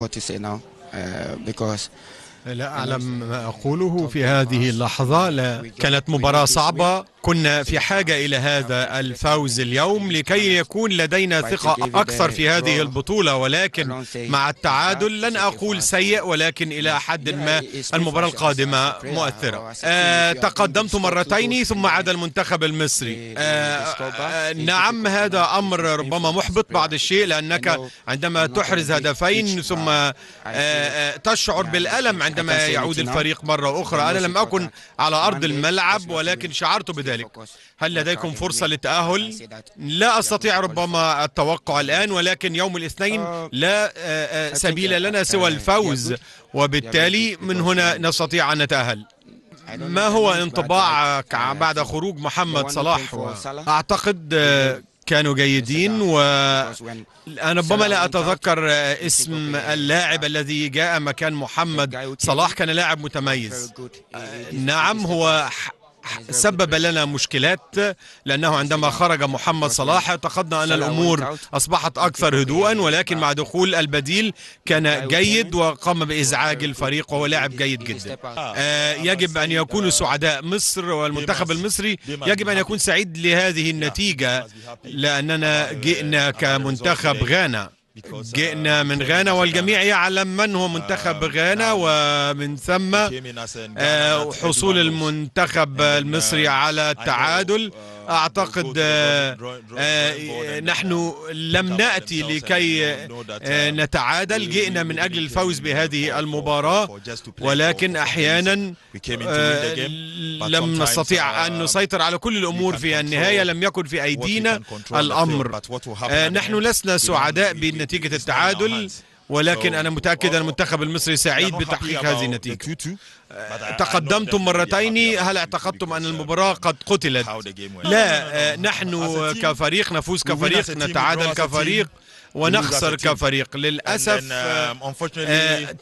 what to say now uh, because لا أعلم ما أقوله في هذه اللحظة. لا كانت مباراة صعبة. كنا في حاجة إلى هذا الفوز اليوم لكي يكون لدينا ثقة أكثر في هذه البطولة ولكن مع التعادل لن أقول سيء ولكن إلى حد ما المباراة القادمة مؤثرة. آه تقدمت مرتين ثم عاد المنتخب المصري. آه آه نعم هذا أمر ربما محبط بعض الشيء لأنك عندما تحرز هدفين ثم آه آه تشعر بالألم عندما يعود الفريق مرة أخرى. أنا لم أكن على أرض الملعب ولكن شعرت بذلك هل لديكم فرصة للتأهل؟ لا أستطيع ربما التوقع الآن ولكن يوم الاثنين لا سبيل لنا سوى الفوز. وبالتالي من هنا نستطيع أن نتأهل. ما هو انطباعك بعد خروج محمد صلاح؟ أعتقد كانوا جيدين وأنا ربما لا أتذكر اسم اللاعب الذي جاء مكان محمد صلاح كان لاعب متميز. نعم هو سبب لنا مشكلات لأنه عندما خرج محمد صلاح اعتقدنا أن الأمور أصبحت أكثر هدوءا ولكن مع دخول البديل كان جيد وقام بإزعاج الفريق وهو لاعب جيد جدا. يجب أن يكونوا سعداء مصر والمنتخب المصري. يجب أن يكون سعيد لهذه النتيجة لأننا جئنا كمنتخب غانا. جئنا من غانا والجميع يعلم من هو منتخب غانا ومن ثم حصول المنتخب المصري على التعادل. أعتقد نحن لم نأتي لكي نتعادل جئنا من أجل الفوز بهذه المباراة ولكن أحيانا لم نستطيع أن نسيطر على كل الأمور في النهاية لم يكن في أيدينا الأمر. نحن لسنا سعداء بنتيجة التعادل. ولكن أنا متأكد أن المنتخب المصري سعيد بتحقيق هذه النتيجة تقدمتم مرتين هل اعتقدتم أن المباراة قد قتلت لا نحن كفريق نفوز كفريق نتعادل كفريق ونخسر كفريق. للأسف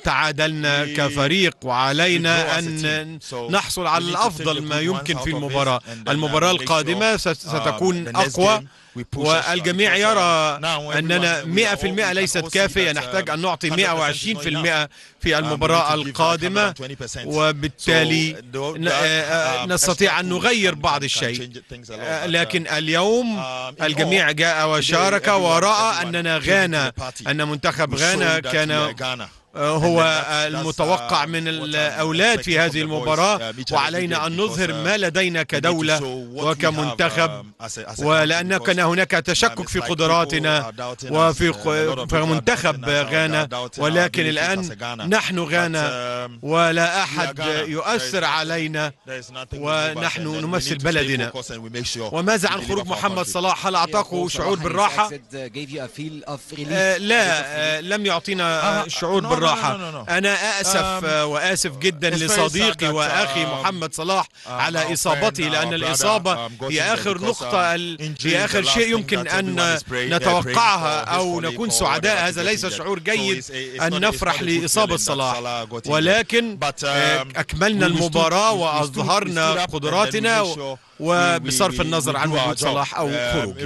تعادلنا كفريق وعلينا أن نحصل على الأفضل ما يمكن في المباراة. المباراة القادمة ستكون أقوى والجميع يرى أننا 100% ليست كافية. نحتاج أن نعطي 120% في المباراة القادمة. وبالتالي نستطيع أن نغير بعض الشيء. لكن اليوم الجميع جاء وشارك ورأى أننا غانا أن منتخب غانا كان هو المتوقع من الأولاد في هذه المباراة. وعلينا أن نظهر ما لدينا كدولة وكمنتخب. ولأن كان هناك تشكك في قدراتنا وفي في منتخب غانا. ولكن الآن نحن غانا ولا أحد يؤثر علينا. ونحن نمثل بلدنا. وماذا عن خروج محمد صلاح؟ هل أعطاكم شعور بالراحة؟ لا لم يعطينا شعور بالراحة الراحة أنا أسف وآسف جدا لصديقي وأخي محمد صلاح على إصابته لأن الإصابة هي آخر نقطة هي آخر شيء يمكن أن نتوقعها أو نكون سعداء هذا ليس شعور جيد أن نفرح لإصابة صلاح. ولكن أكملنا المباراة وأظهرنا قدراتنا وبصرف النظر عن وجود صلاح أو خروج